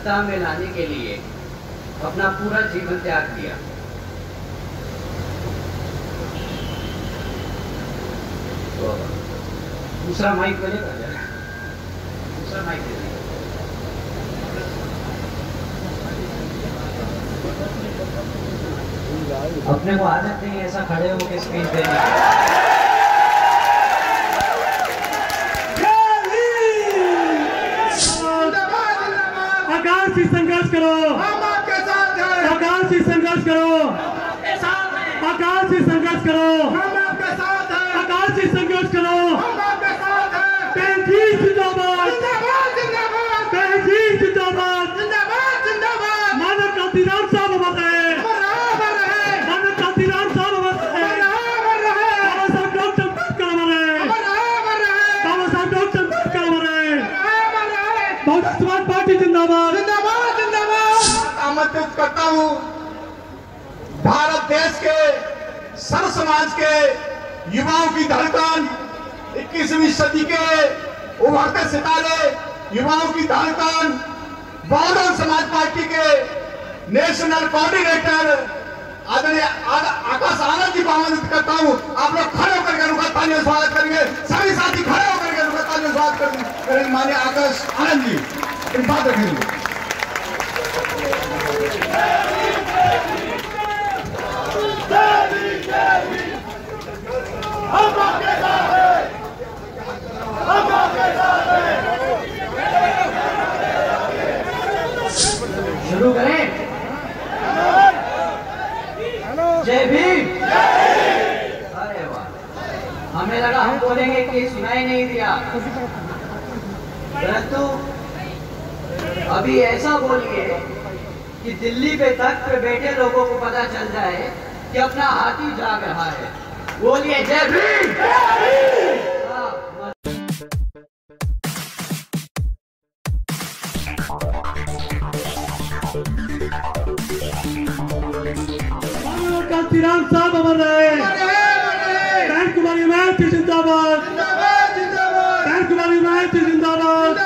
सत्ता में लाने के लिए अपना पूरा जीवन त्याग दिया। तो दूसरा माइक बनेगा जरा दूसरा माइक दे अपने को आदत नहीं ऐसा खड़े होकर स्पीच देने की। आकाश से संघर्ष करो। हम आपके साथ हैं सरकार से संघर्ष करो सरकार से संघर्ष करो। हम आपके साथ हैं। सरकार से संघर्ष करो। आमंत्रित करता हूँ। भारत देश के सर्व समाज के युवाओं की धड़कन 21वीं सदी के उभरते सितारे, युवाओं की धड़कन बहुजन समाज पार्टी के नेशनल कोऑर्डिनेटर आदरणीय आकाश आनंद जी को आमंत्रित करता हूँ। आप लोग खड़े होकर के उनका तालियों स्वागत करेंगे। सभी साथी खड़े होकर के उनका तालियों स्वागत करेंगे। माननीय आकाश आनंद जी बात रखेंगे शुरू करें। जय भीम। लगा हम बोलेंगे कि सुनाई नहीं दिया। परंतु अभी ऐसा बोलिए कि दिल्ली पे तख्त पे बैठे लोगों को पता चल जाए कि अपना हाथी जाग रहा है। बोलिए जय भीम! हाँ, कांतिराम साहब अमर रहे। कुमारी मैथ जिंदाबाद। बहन कुमारी मैथ जिंदाबाद।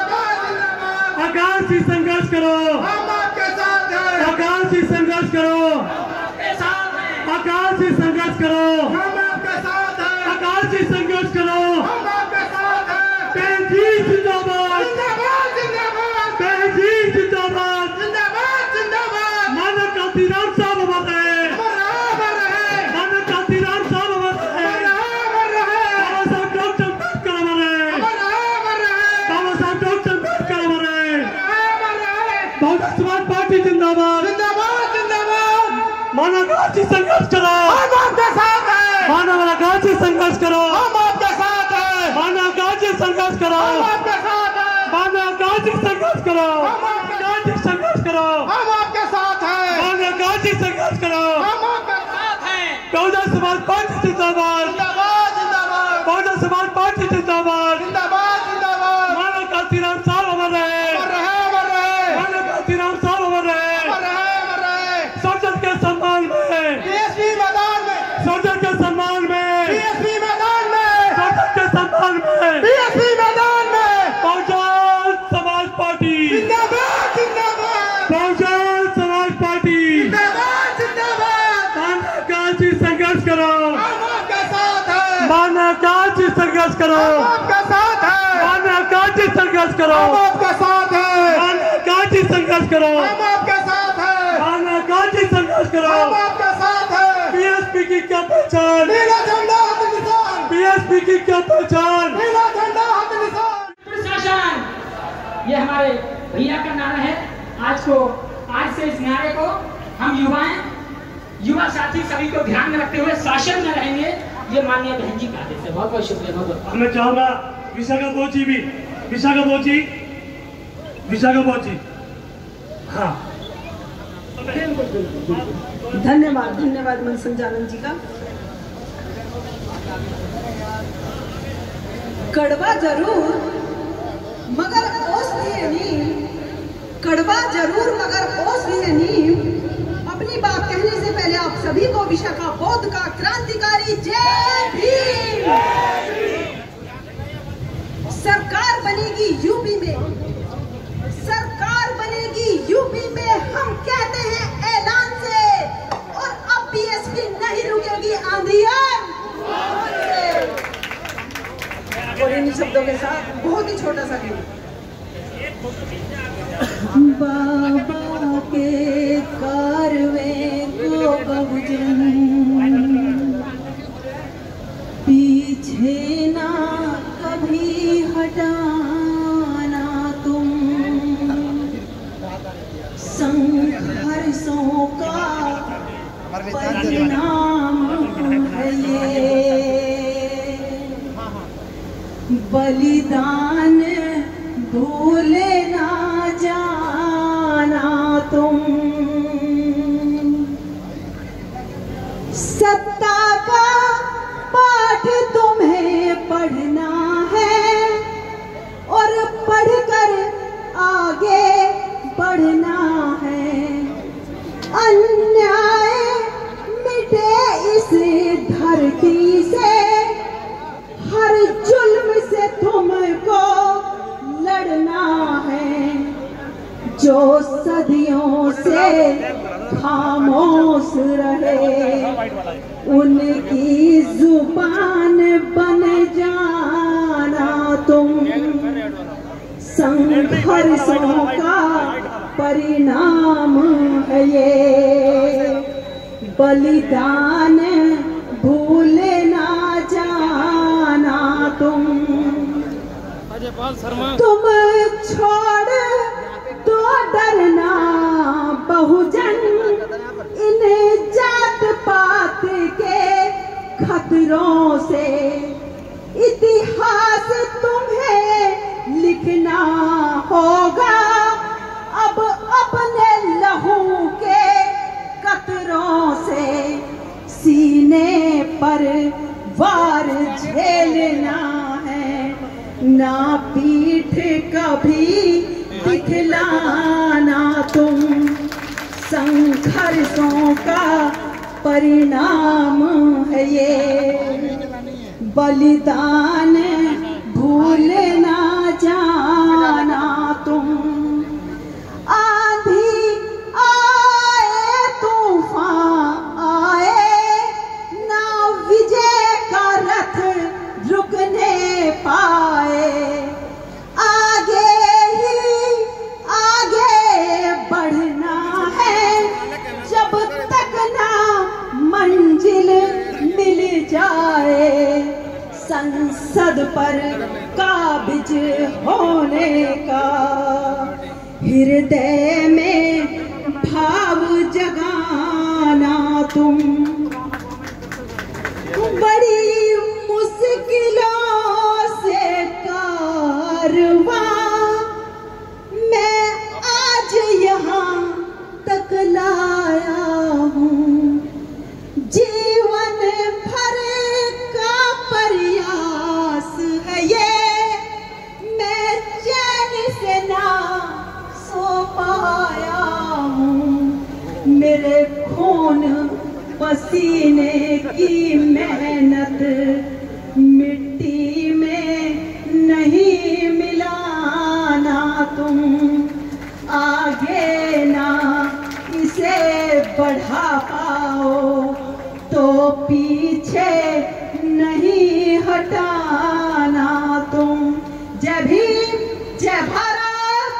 आकाश से संघर्ष करो। आकाश से संघर्ष करो। आकाश से संघर्ष करो। आकाश से संघर्ष से संघर्ष करो संघर्ष करो। हम आपके साथ हैं। संघर्ष करो। हम साथ हैं। से संघर्ष करो। हम साथ हैं। मानव संघर्ष करो। हम आपके साथ हैं। बीएसपी की क्या पहचान? झंडा बीएसपी की क्या पहचान? झंडा हाथ प्रशासन ये हमारे भैया का नारा है। आज को आज से इस नारे को हम युवाएँ युवा साथी सभी को ध्यान में रखते हुए शासन में रहेंगे। ये माननीय बहन जी कहते थे बहुत बहुत शुक्रिया बहुत बहुत। मैं चाहूँगा विशाखा बोची भी विशाखा बोची विशाखा बोची। हाँ। धन्यवाद धन्यवाद मन संचालन जी का। कड़वा ज़रूर मगर ओसनीय नीम कड़वा ज़रूर मगर ओस नीम अपनी सभी को विशाखा बौद्ध का क्रांतिकारी जय भीम। सरकार बनेगी यूपी में। सरकार बनेगी यूपी में, हम कहते हैं ऐलान से। और अब बीएसपी नहीं रुकेगी आंधियन और इन शब्दों के साथ बहुत ही छोटा सा गेम। बाबा के कारवे को बहुजन पीछे ना कभी हटाना तुम। संघर्षों का परिणाम है ये। बलिदान भूले ना जाना तुम। सत्ता जो सदियों से खामोश रहे उनकी ज़ुबान बन जाना तुम। संघर्षों का परिणाम है ये। बलिदान भूले ना जाना तुम। तुम छोड़ दो डरना बहुजन इन्हें जात पात के खतरों से। इतिहास तुम्हें लिखना होगा। संघर्षों का परिणाम है ये। बलिदान संसद पर काबिज होने का। हृदय में भाव जगाना तुम बड़ी मुश्किलों की मेहनत मिट्टी में नहीं मिलाना तुम। आगे ना इसे बढ़ा पाओ तो पीछे नहीं हटाना तुम। जय भीम, जय भारत,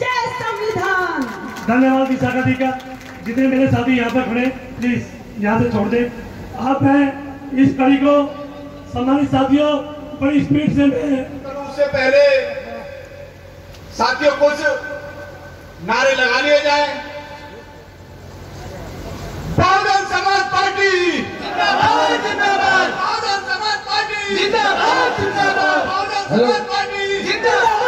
जय संविधान। धन्यवाद विशाखा जी का। जितने मेरे साथी यहाँ पर खड़े प्लीज़ यहाँ से छोड़ दे। आप हैं इस कड़ी को सम्मानित साथियों बड़ी स्पीड से मैं उससे पहले साथियों कुछ नारे लगा लिए जाए। बहुजन समाज पार्टी। जिंदाबाद जिंदाबाद। बहुजन समाज पार्टी। जिंदाबाद जिंदाबाद। बहुजन समाज पार्टी। जिंदाबाद जिंदाबाद।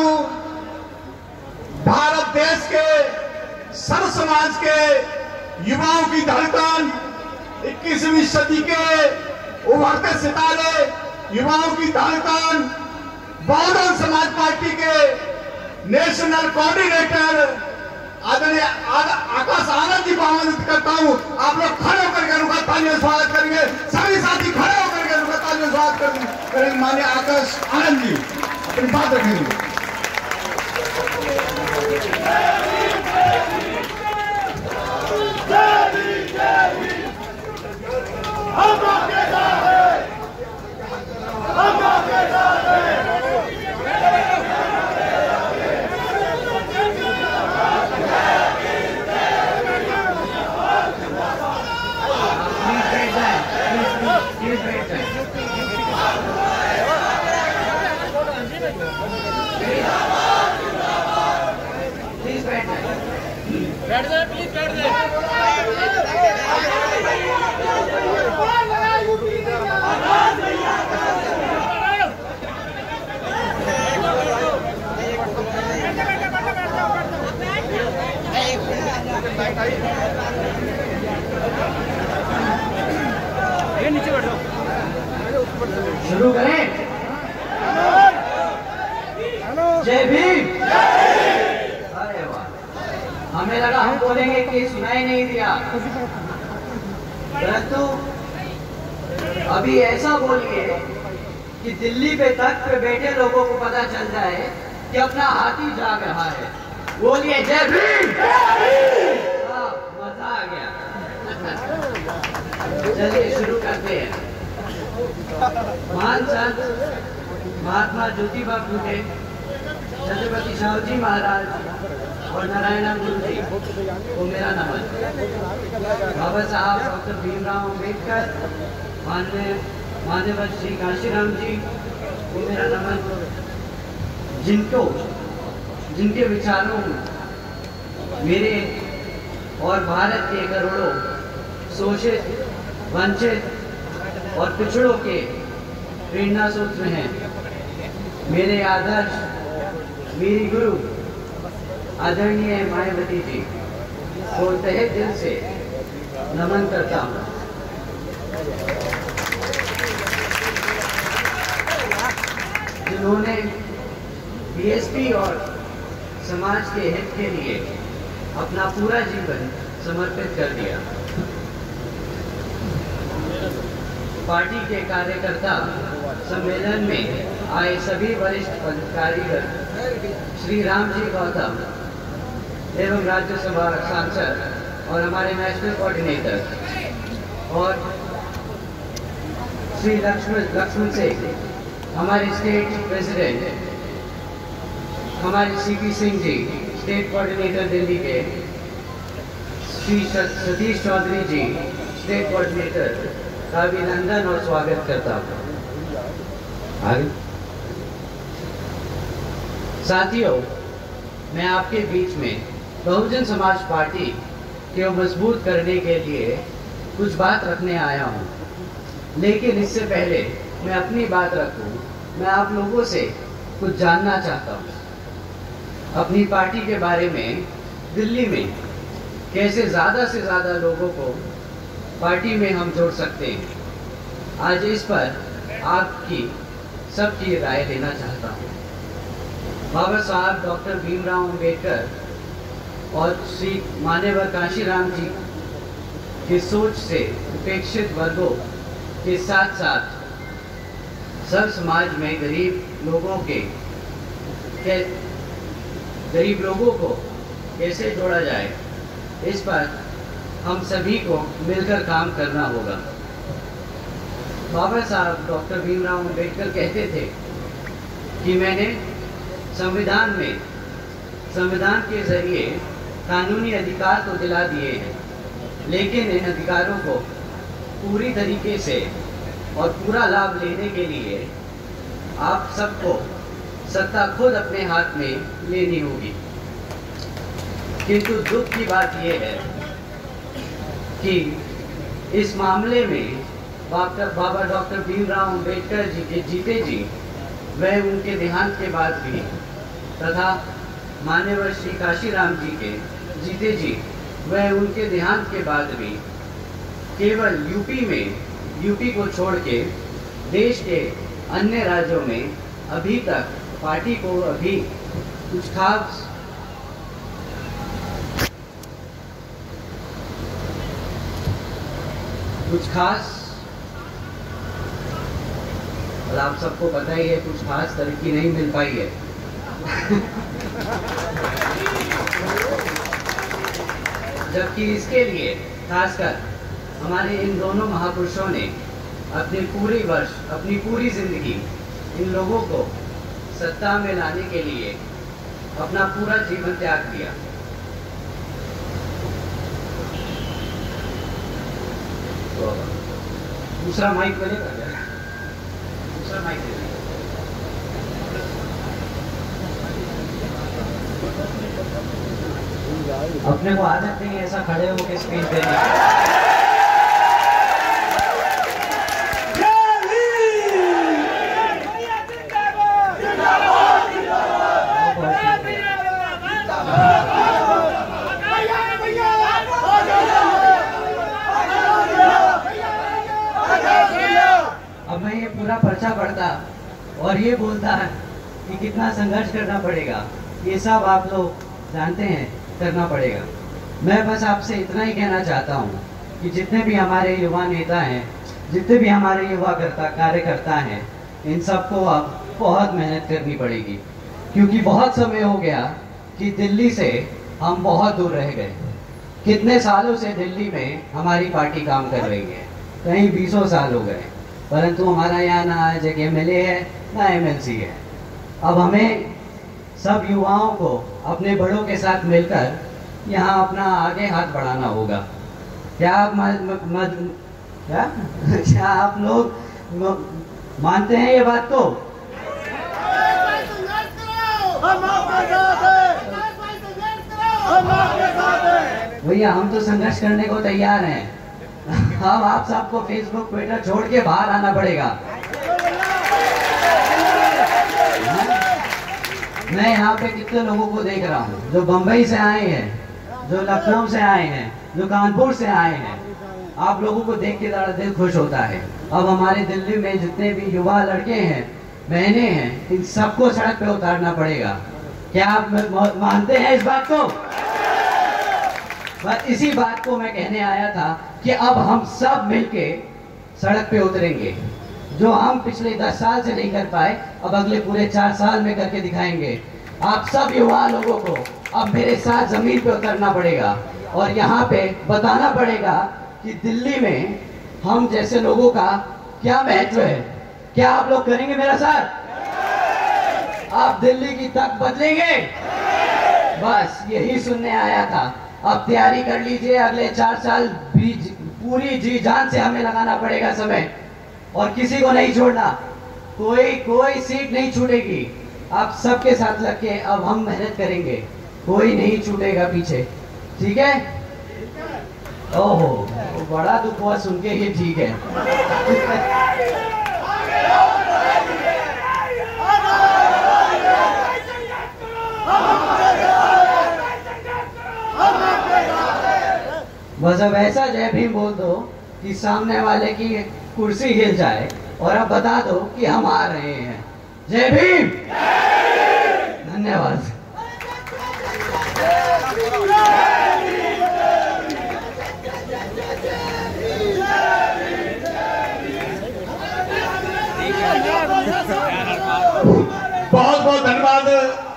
हूँ। भारत देश के सर्व समाज के युवाओं की धड़कन 21वीं सदी के उभरते सितारे, युवाओं की धड़कन बहुजन समाज पार्टी के नेशनल कोऑर्डिनेटर आदरणीय आकाश आनंद जी को आमंत्रित करता हूँ। आप लोग खड़े होकर के उनका तालियों स्वागत करेंगे। सभी साथी खड़े होकर के उनका तालियों स्वागत करेंगे माननीय आकाश आनंद जी। अपनी बात रखेंगे। Hakk'a cezayı! Hakk'a cezayı! शुरू करें। जय भीम। अरे वाह। हमें लगा हम बोलेंगे कि सुनाई नहीं दिया। परंतु अभी ऐसा बोलिए कि दिल्ली पे तक पे बैठे लोगों को पता चल जाए कि अपना हाथी जाग रहा है। बोलिए जय भीम। हाँ, मज़ा आ गया। चलिए शुरू करते हैं। महान संत महात्मा ज्योतिबा फूले छत्रपति शाहू महाराज और नारायण गुरु जी को मेरा नमन बाबा साहब, डॉक्टर भीमराव अंबेडकर मान्य मान्यवर श्री काशीराम जी को मेरा नमन जिनको, जिनके विचारों में मेरे और भारत के करोड़ों शोषित, वंचित और पिछड़ों के प्रेरणा सूत्र हैं। मेरे आदर्श, मेरी गुरु, आदरणीय मायावती जी, को तहे दिल से नमन करता हूँ। जिन्होंने बीएसपी और समाज के हित के लिए अपना पूरा जीवन समर्पित कर दिया। पार्टी के कार्यकर्ता सम्मेलन में आए सभी वरिष्ठ पदाधिकारी श्री राम जी गौतम एवं राज्यसभा सांसद और हमारे नेशनल कोऑर्डिनेटर और श्री लक्ष्मण लक्ष्मण सिंह हमारे स्टेट प्रेसिडेंट, हमारे CP Singh ji, state coordinator Delhi के, श्री सतीश चौधरी जी, स्टेट कोऑर्डिनेटर अभिनंदन और स्वागत करता हूँ। साथियों, मैं आपके बीच में बहुजन समाज पार्टी को मज़बूत करने के लिए कुछ बात रखने आया हूँ। लेकिन इससे पहले मैं अपनी बात रखूँ, मैं आप लोगों से कुछ जानना चाहता हूँ। अपनी पार्टी के बारे में दिल्ली में कैसे ज़्यादा से ज़्यादा लोगों को पार्टी में हम जोड़ सकते हैं। आज इस पर आपकी सबकी राय लेना चाहता हूँ। बाबा साहब, डॉक्टर भीमराव अंबेडकर और श्री मान्यवर काशीराम जी की सोच से उपेक्षित वर्गों के साथ साथ सब समाज में गरीब लोगों के कै- गरीब लोगों को कैसे जोड़ा जाए, इस पर हम सभी को मिलकर काम करना होगा। बाबा साहब, डॉक्टर भीमराव अंबेडकर कहते थे कि मैंने संविधान में, संविधान के ज़रिए कानूनी अधिकार तो दिला दिए हैं, लेकिन इन अधिकारों को पूरी तरीके से और पूरा लाभ लेने के लिए आप सबको सत्ता खुद अपने हाथ में लेनी होगी। किंतु दुख की बात यह है कि इस मामले में डॉक्टर, बाबा डॉक्टर भीमराव अंबेडकर जी के जीते जी वह उनके देहांत के बाद भी तथा मान्यवर श्री काशीराम जी के जीते जी वह उनके देहांत के बाद भी केवल यूपी में, यूपी को छोड़ के देश के अन्य राज्यों में अभी तक पार्टी को अभी कुछ खास कुछ खास? और आप सबको पता ही है, कुछ खास तरक्की नहीं मिल पाई है। जबकि इसके लिए, खासकर, हमारे इन दोनों महापुरुषों ने अपने पूरे वर्ष, अपनी पूरी ज़िंदगी, इन लोगों को सत्ता में लाने के लिए अपना पूरा जीवन त्याग दिया। दूसरा माइक पहले कर दे। दूसरा माइक दे अपने को आ नहीं हैं ऐसा खड़े होकर स्पीच देने पूरा पर्चा पढ़ता और ये बोलता है कि कितना संघर्ष करना पड़ेगा। ये सब आप लोग जानते हैं, करना पड़ेगा। मैं बस आपसे इतना ही कहना चाहता हूँ कि जितने भी हमारे युवा नेता हैं, जितने भी हमारे युवा करता, कार्यकर्ता हैं, इन सबको अब बहुत मेहनत करनी पड़ेगी। क्योंकि बहुत समय हो गया कि दिल्ली से हम बहुत दूर रह गए। कितने सालों से दिल्ली में हमारी पार्टी काम कर रही है। कहीं बीसों साल हो गए। परंतु हमारा यहाँ ना आज एक एम है ना एमएलसी है। अब हमें सब युवाओं को अपने बड़ों के साथ मिलकर यहाँ अपना आगे हाथ बढ़ाना होगा। क्या आप म- म- म- क्या? क्या आप लोग मानते हैं ये बात को? भैया हम तो संघर्ष करने को तैयार हैं। अब आप सबको फेसबुक ट्विटर छोड़ के बाहर आना पड़ेगा। मैं यहाँ पे कितने लोगों को देख रहा हूँ, जो बम्बई से आए हैं, जो लखनऊ से आए हैं, जो कानपुर से आए हैं। आप लोगों को देख के ज़रा दिल खुश होता है। अब हमारे दिल्ली में जितने भी युवा लड़के हैं, बहने हैं, इन सबको सड़क पे उतारना पड़ेगा। क्या आप मानते हैं इस बात को? बस इसी बात को मैं कहने आया था कि अब हम सब मिलके सड़क पे उतरेंगे, जो हम पिछले दस साल से नहीं कर पाए, अब अगले पूरे चार साल में करके दिखाएँगे। आप सब युवा लोगों को अब मेरे साथ ज़मीन पे उतरना पड़ेगा और यहाँ पे बताना पड़ेगा कि दिल्ली में हम जैसे लोगों का क्या महत्व है। क्या आप लोग करेंगे मेरा साथ? आप दिल्ली की तक बदलेंगे? बस यही सुनने आया था। अब तैयारी कर लीजिए, अगले चार साल पूरी जी जान से हमें लगाना पड़ेगा समय। और किसी को नहीं छोड़ना। कोई कोई सीट नहीं छूटेगी। आप सबके साथ लग के अब हम मेहनत करेंगे। कोई नहीं छूटेगा पीछे। ठीक है? ओहो, बड़ा दुख हुआ सुन के ही ठीक है। बस अब ऐसा जय भीम बोल दो कि सामने वाले की कुर्सी हिल जाए और अब बता दो कि हम आ रहे हैं। जय भीम! धन्यवाद। बहुत बहुत धन्यवाद।